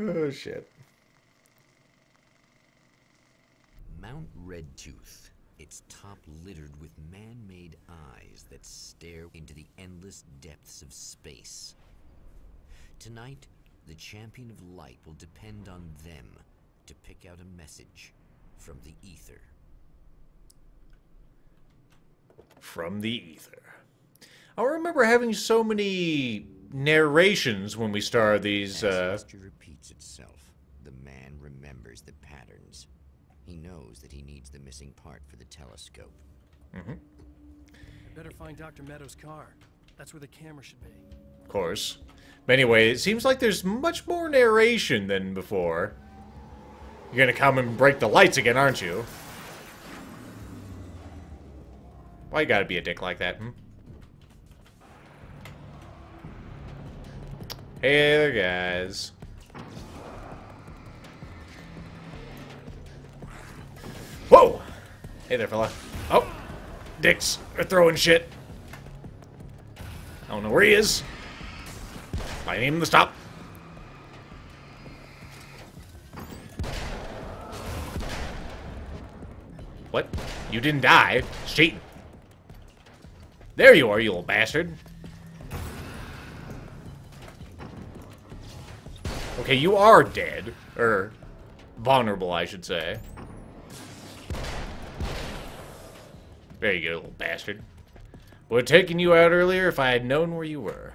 Oh, shit. Mount Redtooth, its top littered with man made eyes that stare into the endless depths of space. Tonight, the champion of light will depend on them to pick out a message from the ether. From the ether. I remember having so many narrations when we started these. As Uh, history repeats itself, the man remembers the patterns. He knows that he needs the missing part for the telescope. I better find Dr. Meadows' car. That's where the camera should be. of course. But anyway, it seems like there's much more narration than before. You're gonna come and break the lights again, aren't you? Why you gotta be a dick like that, hmm? Hey there, guys. Whoa! Hey there, fella. Oh! Dicks are throwing shit. I don't know where he is. I need him to stop. What? You didn't die. It's cheating. There you are, you little bastard. Okay, you are dead. Or vulnerable, I should say. There you go, little bastard. Would have taken you out earlier if I had known where you were.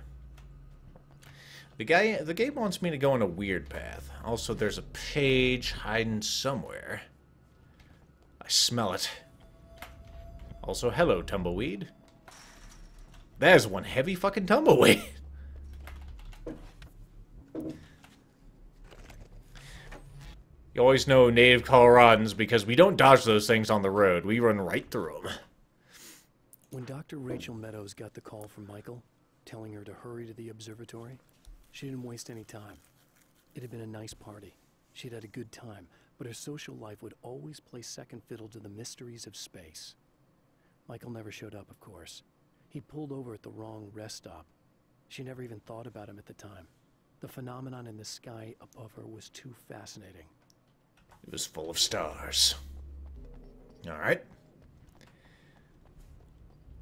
The guy, the game wants me to go on a weird path. Also, there's a page hiding somewhere. I smell it. Also, hello, tumbleweed. That is one heavy fucking tumbleweed. You always know native Coloradans because we don't dodge those things on the road. We run right through them. When Dr. Rachel Meadows got the call from Michael, telling her to hurry to the observatory, she didn't waste any time. It had been a nice party. She'd had a good time, but her social life would always play second fiddle to the mysteries of space. Michael never showed up, of course. He'd pulled over at the wrong rest stop. She never even thought about him at the time. The phenomenon in the sky above her was too fascinating. It was full of stars. Alright.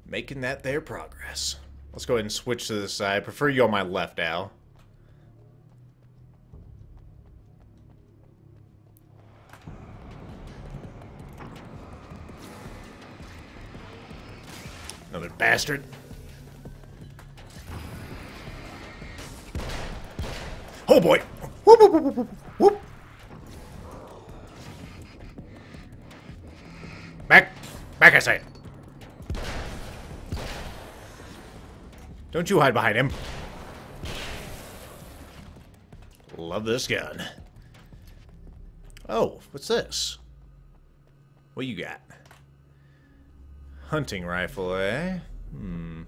Making that their progress. Let's go ahead and switch to the side. I prefer you on my left, Al. Another bastard. Oh boy! Whoop, whoop, whoop, Back! I say! Don't you hide behind him. Love this gun. Oh, what's this? What you got? Hunting rifle, eh? Hmm.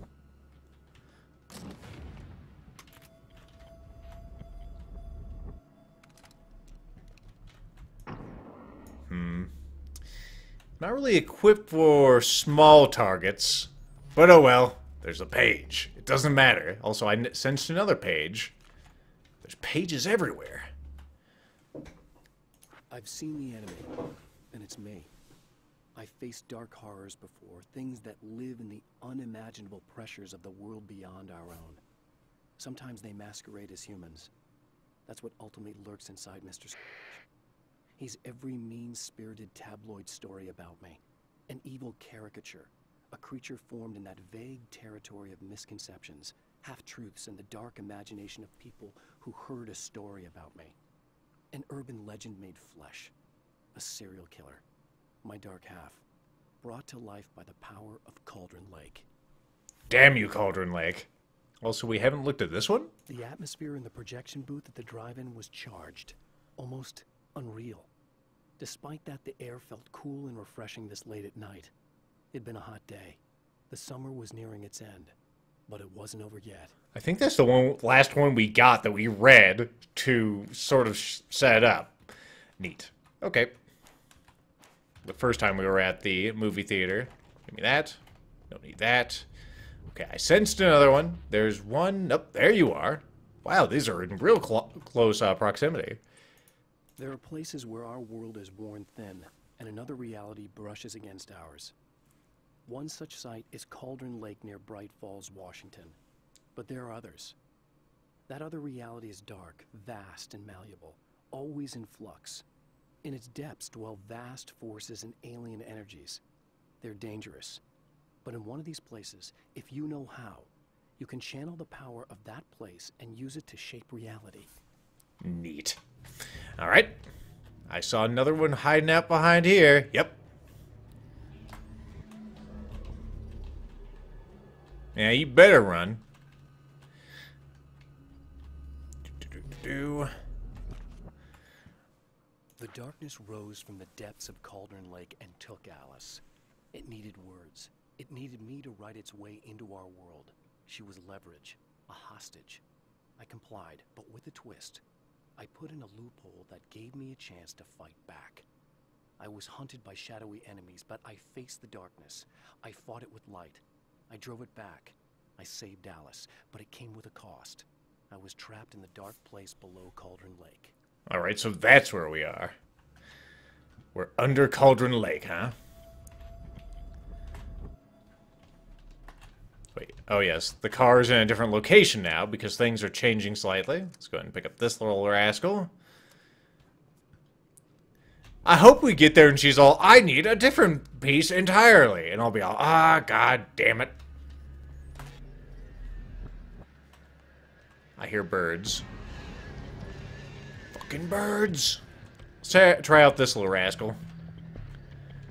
Not really equipped for small targets. But oh well, there's a page. It doesn't matter. Also, I sensed another page. There's pages everywhere. I've seen the enemy, and it's me. I've faced dark horrors before, things that live in the unimaginable pressures of the world beyond our own. Sometimes they masquerade as humans. That's what ultimately lurks inside Mr. He's every mean-spirited tabloid story about me. An evil caricature. A creature formed in that vague territory of misconceptions, half-truths, and the dark imagination of people who heard a story about me. An urban legend made flesh. A serial killer. My dark half. Brought to life by the power of Cauldron Lake. Damn you, Cauldron Lake. Also, we haven't looked at this one? The atmosphere in the projection booth at the drive-in was charged. Almost unreal. Despite that, the air felt cool and refreshing this late at night. It'd been a hot day. The summer was nearing its end. But it wasn't over yet. I think that's the one, last one we got that we read to sort of set up. Neat. Okay. The first time we were at the movie theater. Give me that. Don't need that. Okay, I sensed another one. There's one. Up there you are. Wow, these are in real clo close uh, proximity. There are places where our world is worn thin, and another reality brushes against ours. One such site is Cauldron Lake near Bright Falls, Washington. But there are others. That other reality is dark, vast, and malleable, always in flux. In its depths dwell vast forces and alien energies. They're dangerous. But in one of these places, if you know how, you can channel the power of that place and use it to shape reality. Neat. All right. I saw another one hiding out behind here. Yep. Yeah, you better run. The darkness rose from the depths of Cauldron Lake and took Alice. It needed words. It needed me to write its way into our world. She was leverage, a hostage. I complied, but with a twist. I put in a loophole that gave me a chance to fight back. I was hunted by shadowy enemies, but I faced the darkness. I fought it with light. I drove it back. I saved Alice, but it came with a cost. I was trapped in the dark place below Cauldron Lake. All right, so that's where we are. We're under Cauldron Lake, huh? Wait, oh yes, the car is in a different location now because things are changing slightly. Let's go ahead and pick up this little rascal. I hope we get there and she's all, I need a different piece entirely. And I'll be all, ah, god damn it. I hear birds. Fucking birds. Let's try, out this little rascal.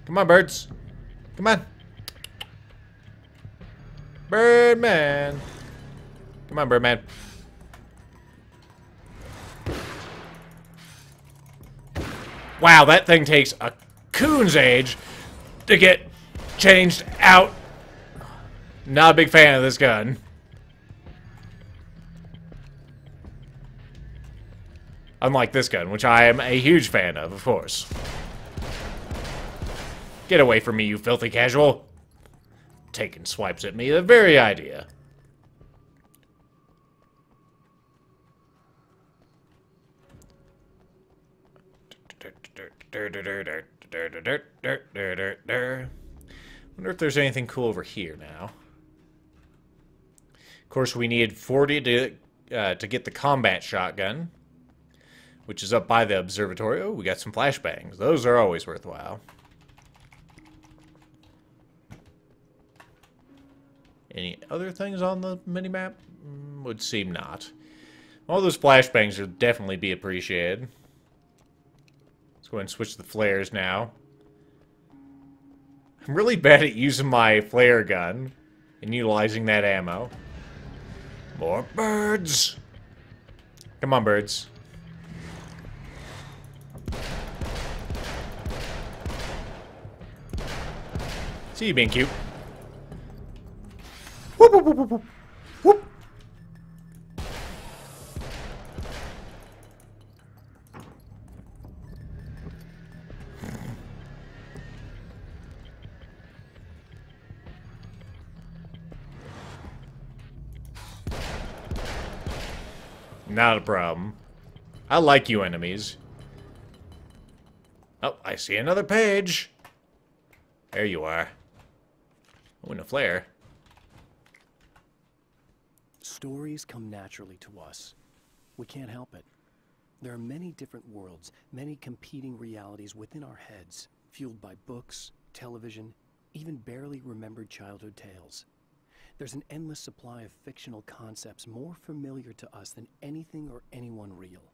Come on, birds. Come on. Birdman. Come on, Birdman. Wow, that thing takes a coon's age to get changed out. Not a big fan of this gun. Unlike this gun, which I am a huge fan of, of course. Get away from me, you filthy casual. Taking swipes at me, the very idea. Wonder if there's anything cool over here now. Of course, we need 40 to uh, to get the combat shotgun, which is up by the observatory. Oh, we got some flashbangs. Those are always worthwhile. Any other things on the minimap? Mm, would seem not. All those flashbangs would definitely be appreciated. Let's go ahead and switch the flares now. I'm really bad at using my flare gun and utilizing that ammo. More birds! Come on, birds. See you being cute. Whoop, whoop, whoop, whoop, whoop. Not a problem. I like you enemies. Oh, I see another page. There you are. Oh, and a flare. Stories come naturally to us. We can't help it. There are many different worlds, many competing realities within our heads, fueled by books, television, even barely remembered childhood tales. There's an endless supply of fictional concepts more familiar to us than anything or anyone real.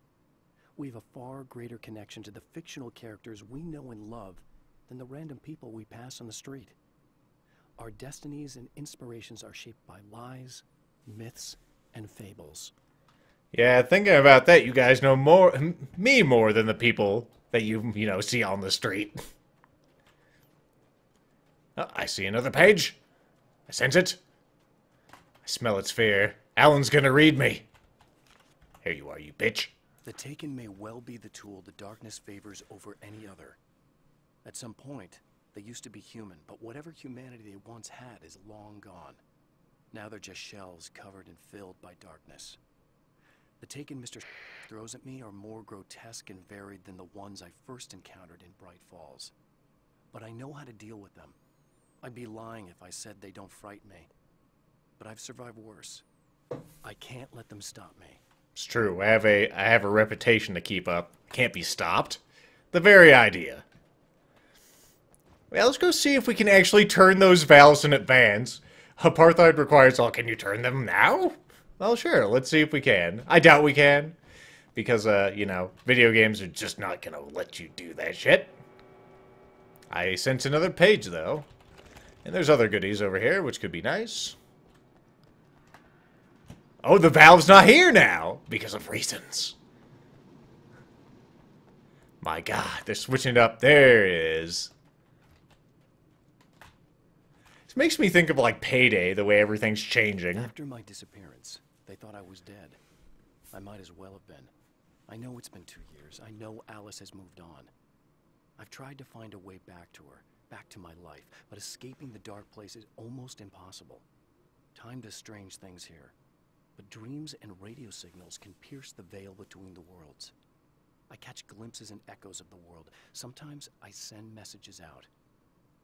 We have a far greater connection to the fictional characters we know and love than the random people we pass on the street. Our destinies and inspirations are shaped by lies, myths, and fables. Yeah, thinking about that, you guys know more me more than the people that you you know see on the street. Oh, I see another page. I sense it. I smell its fear. Alan's gonna read me. Here you are, you bitch. The Taken may well be the tool the darkness favors over any other. At some point, they used to be human, but whatever humanity they once had is long gone. Now they're just shells covered and filled by darkness. The taken Mr. throws at me are more grotesque and varied than the ones I first encountered in Bright Falls. But I know how to deal with them. I'd be lying if I said they don't frighten me. But I've survived worse. I can't let them stop me. It's true. I have a I have a reputation to keep up. Can't be stopped. The very idea. Well, let's go see if we can actually turn those valves in advance. Apartheid requires, all. can you turn them now? Well, sure. Let's see if we can. I doubt we can. Because, uh, you know, video games are just not gonna let you do that shit. I sent another page, though. And there's other goodies over here, which could be nice. Oh, the valve's not here now! Because of reasons. My god, they're switching it up. There it is. This makes me think of, like, Payday, the way everything's changing. After my disappearance, they thought I was dead. I might as well have been. I know it's been two years. I know Alice has moved on. I've tried to find a way back to her, back to my life, but escaping the dark place is almost impossible. Time does strange things here, but dreams and radio signals can pierce the veil between the worlds. I catch glimpses and echoes of the world. Sometimes I send messages out.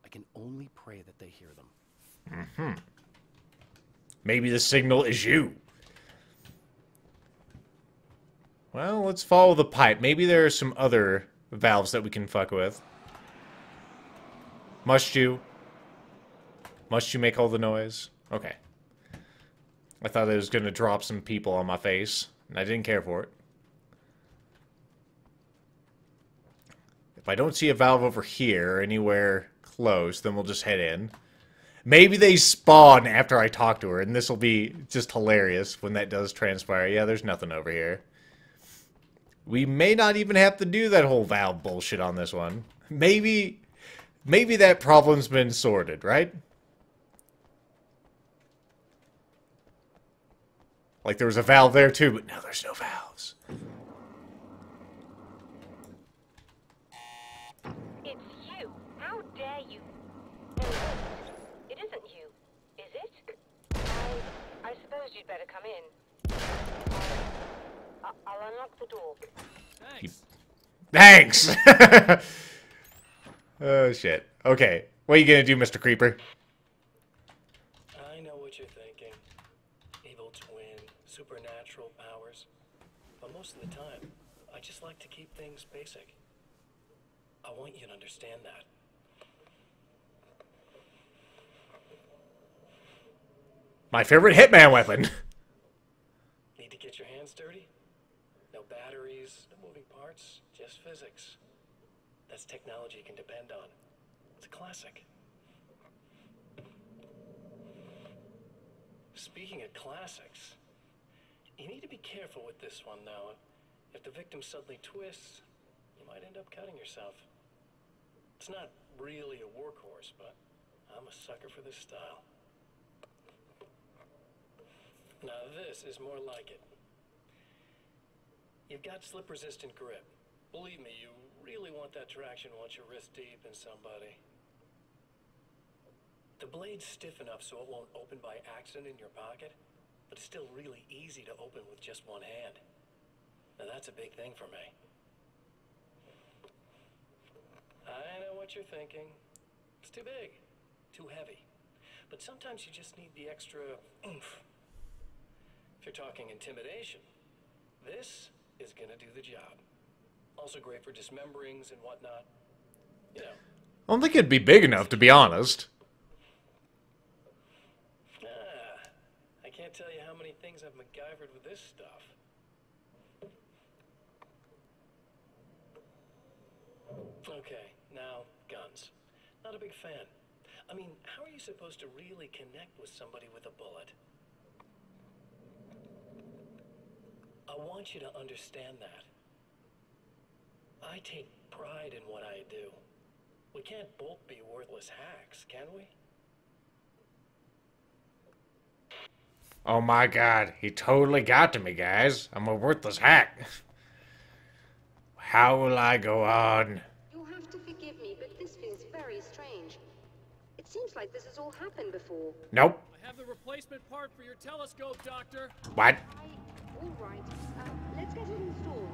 I can only pray that they hear them. Mhm. Maybe the signal is you. Well, let's follow the pipe. Maybe there are some other valves that we can fuck with. Must you? Must you make all the noise? Okay. I thought it was going to drop some people on my face, and I didn't care for it. If I don't see a valve over here anywhere close, then we'll just head in. Maybe they spawn after I talk to her, and this will be just hilarious when that does transpire. Yeah, there's nothing over here. We may not even have to do that whole valve bullshit on this one. Maybe, maybe that problem's been sorted, right? Like there was a valve there too, but now there's no valves. It's you. How dare you? No, it isn't you, is it? I, I suppose you'd better come in. I, I'll unlock the door. Thanks. oh shit. Okay, what are you gonna do, Mr. Creeper? I know what you're thinking. Evil twin, supernatural powers. But most of the time, I just like to keep things basic. I want you to understand that. My favorite Hitman weapon. Need to get your hands dirty? No batteries, no moving parts, just physics. That's technology you can depend on. It's a classic. Speaking of classics, you need to be careful with this one, though. If the victim suddenly twists, you might end up cutting yourself. It's not really a workhorse, but I'm a sucker for this style. Now, this is more like it. You've got slip resistant grip. Believe me, you really want that traction once you're wrist deep in somebody. The blade's stiff enough so it won't open by accident in your pocket, but it's still really easy to open with just one hand. Now that's a big thing for me. I know what you're thinking. It's too big, too heavy. But sometimes you just need the extra oomph. If you're talking intimidation, this is gonna do the job. Also great for dismemberings and whatnot. You know, I don't think it'd be big enough, to be honest. ah, I can't tell you how many things I've MacGyvered with this stuff. Okay, now guns. Not a big fan. I mean, how are you supposed to really connect with somebody with a bullet? I want you to understand that. I take pride in what I do. We can't both be worthless hacks, can we? Oh my god, he totally got to me, guys. I'm a worthless hack. How will I go on? You'll have to forgive me, but this feels very strange. It seems like this has all happened before. Nope. I have the replacement part for your telescope, Doctor. What? I All right. Uh, let's get it installed.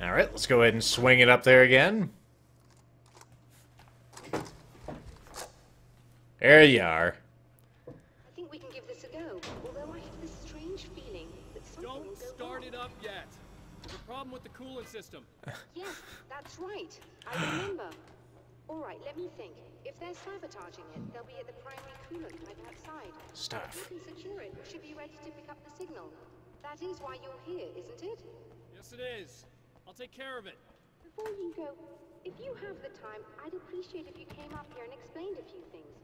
Alright, let's go ahead and swing it up there again. There you are. I think we can give this a go. Although I have this strange feeling that something will Don't go start wrong. it up yet. There's a problem with the coolant system. Yes, that's right. I remember. All right, let me think. If they're sabotaging it, they'll be at the primary coolant pipe outside. Stuff. You can secure it. It should be ready to pick up the signal. That is why you're here, isn't it? Yes, it is. I'll take care of it. Before you go, if you have the time, I'd appreciate if you came up here and explained a few things.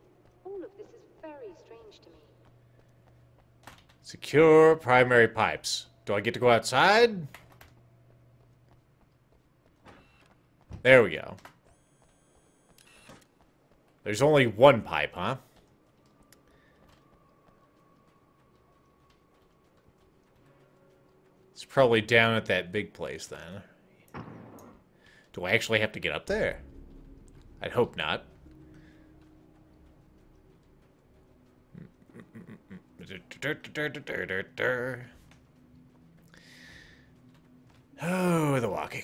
All of this is very strange to me. Secure primary pipes. Do I get to go outside? There we go. There's only one pipe, huh? It's probably down at that big place then. Do I actually have to get up there? I'd hope not. Oh, the walking.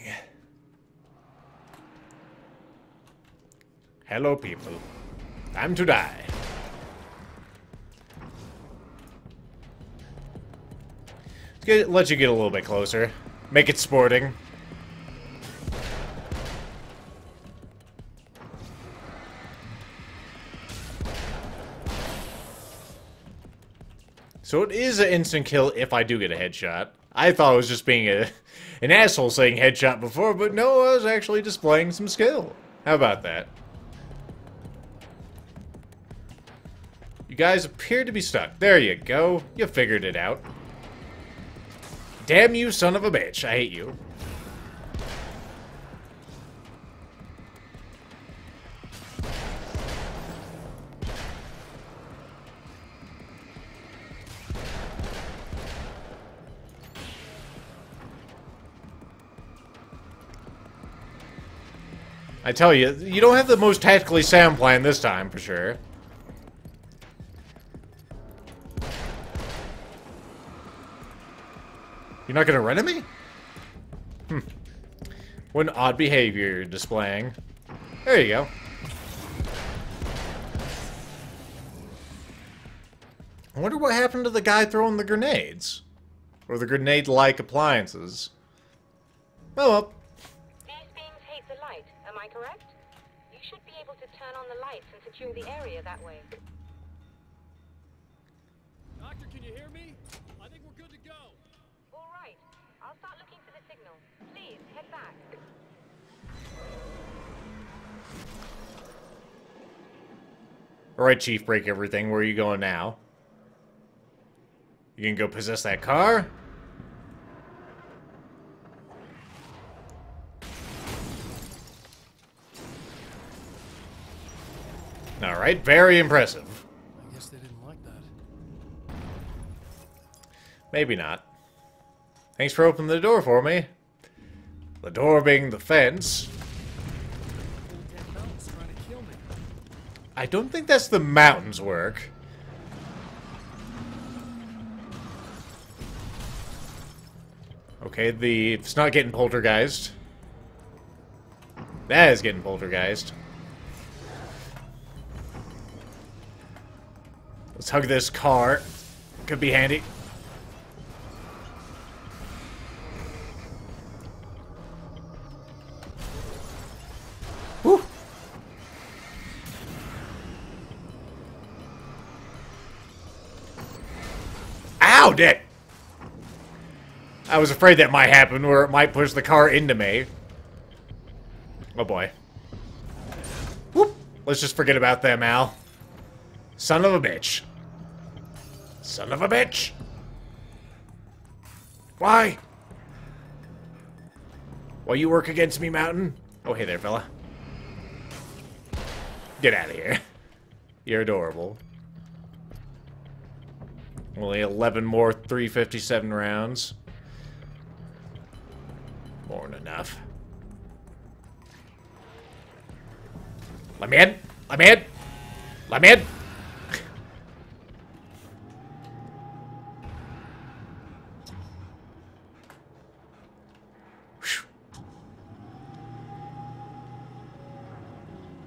Hello, people. Time to die. Let's get, let you get a little bit closer. Make it sporting. So it is an instant kill if I do get a headshot. I thought I was just being a, an asshole saying headshot before, but no, I was actually displaying some skill. How about that? You guys appear to be stuck. There you go. You figured it out. Damn you, son of a bitch. I hate you. I tell you, you don't have the most tactically sound plan this time, for sure. You're not gonna run at me? Hmm. What an odd behavior you're displaying. There you go. I wonder what happened to the guy throwing the grenades. Or the grenade-like appliances. Oh well. These beings hate the light, am I correct? You should be able to turn on the lights and secure the area that way. Doctor, can you hear me? I think we're good to go. All right. I'll start looking for the signal. Back. Alright, Chief, break everything. Where are you going now? You can go possess that car? Alright, very impressive. I guess they didn't like that. Maybe not. Thanks for opening the door for me. The door being the fence. I don't think that's the mountain's work. Okay, the it's not getting poltergeist. That is getting poltergeist. Let's hug this car. Could be handy. Ow, dick! I was afraid that might happen, where it might push the car into me. Oh boy. Whoop! Let's just forget about them, Al. Son of a bitch. Son of a bitch! Why? Why you work against me, Mountain? Oh, hey there, fella. Get out of here. You're adorable. Only 11 more 357 rounds. More than enough. Let me in! Let me in! Let me in!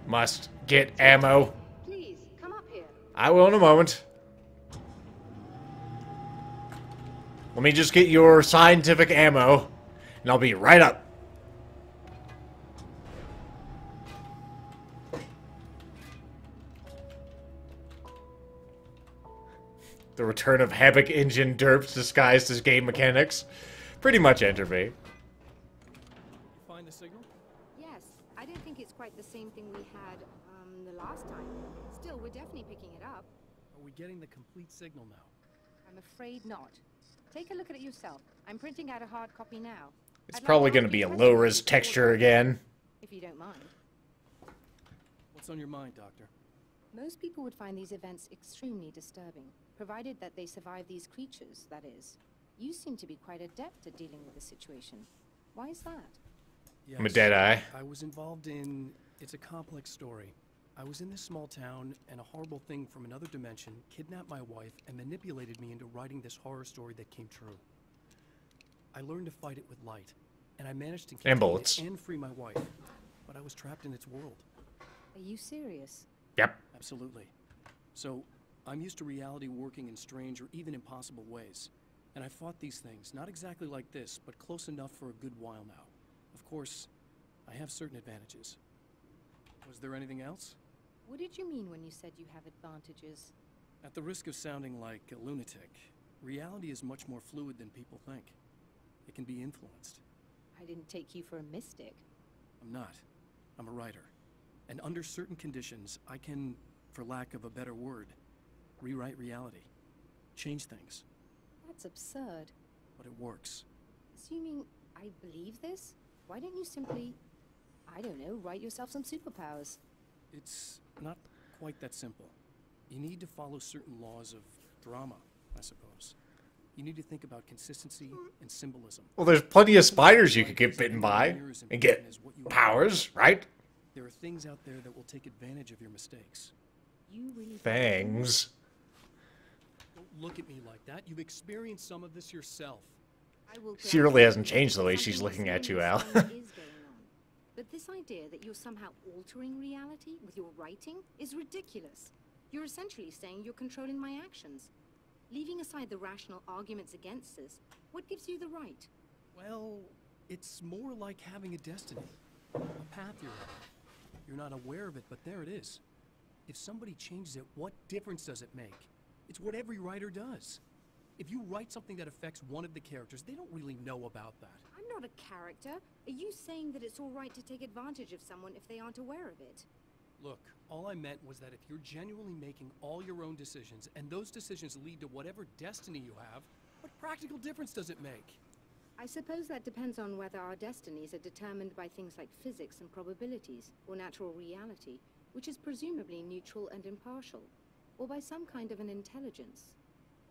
Must get ammo. Please, come up here. I will in a moment. Let me just get your scientific ammo, and I'll be right up. The return of Havok Engine derps disguised as game mechanics. Pretty much enter me. Find the signal? Yes, I don't think it's quite the same thing we had um, the last time. Still, we're definitely picking it up. Are we getting the complete signal now? I'm afraid not. Take a look at it yourself. I'm printing out a hard copy now. It's I'd probably to going to be a low res texture again. If you don't mind. What's on your mind, Doctor? Most people would find these events extremely disturbing, provided that they survive these creatures, that is. You seem to be quite adept at dealing with the situation. Why is that? Yes. I'm a dead eye. I was involved in. It's a complex story. I was in this small town, and a horrible thing from another dimension kidnapped my wife and manipulated me into writing this horror story that came true. I learned to fight it with light, and I managed to contain it bullets. and free my wife. But I was trapped in its world. Are you serious? Yep. Absolutely. So, I'm used to reality working in strange or even impossible ways. And I fought these things, not exactly like this, but close enough for a good while now. Of course, I have certain advantages. Was there anything else? What did you mean when you said you have advantages? At the risk of sounding like a lunatic, reality is much more fluid than people think. It can be influenced. I didn't take you for a mystic. I'm not. I'm a writer. And under certain conditions, I can, for lack of a better word, rewrite reality. Change things. That's absurd. But it works. Assuming I believe this, why don't you simply, I don't know, write yourself some superpowers? It's not quite that simple. You need to follow certain laws of drama, I suppose. You need to think about consistency and symbolism. Well, there's plenty of spiders you could get bitten by and get powers, right? There are things out there that will take advantage of your mistakes. You really Fangs. Don't look at me like that. You've experienced some of this yourself. She really hasn't changed the way she's looking at you, Al. strange is going on. But this idea that you're somehow altering reality with your writing is ridiculous. You're essentially saying you're controlling my actions. Leaving aside the rational arguments against this, what gives you the right? Well, it's more like having a destiny, a path you're on. You're not aware of it, but there it is. If somebody changes it, what difference does it make? It's what every writer does. If you write something that affects one of the characters, they don't really know about that. Not a character. Are you saying that it's all right to take advantage of someone if they aren't aware of it? Look, all I meant was that if you're genuinely making all your own decisions, and those decisions lead to whatever destiny you have, what practical difference does it make? I suppose that depends on whether our destinies are determined by things like physics and probabilities, or natural reality, which is presumably neutral and impartial, or by some kind of an intelligence.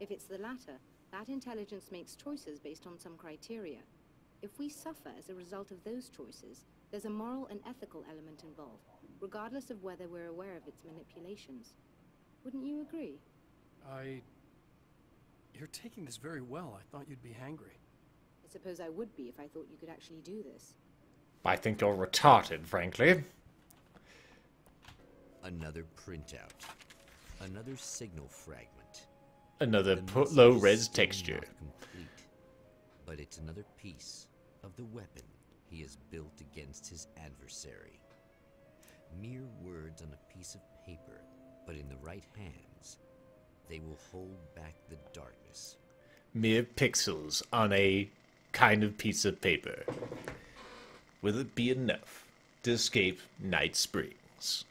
If it's the latter, that intelligence makes choices based on some criteria. If we suffer as a result of those choices, there's a moral and ethical element involved, regardless of whether we're aware of its manipulations. Wouldn't you agree? I. You're taking this very well. I thought you'd be hangry. I suppose I would be if I thought you could actually do this. I think you're retarded, frankly. Another printout. Another signal fragment. Another The po- message low is res texture. complete, but it's another piece of the weapon he has built against his adversary. Mere words on a piece of paper, but in the right hands, they will hold back the darkness. Mere pixels on a kind of piece of paper. Will it be enough to escape Night Springs?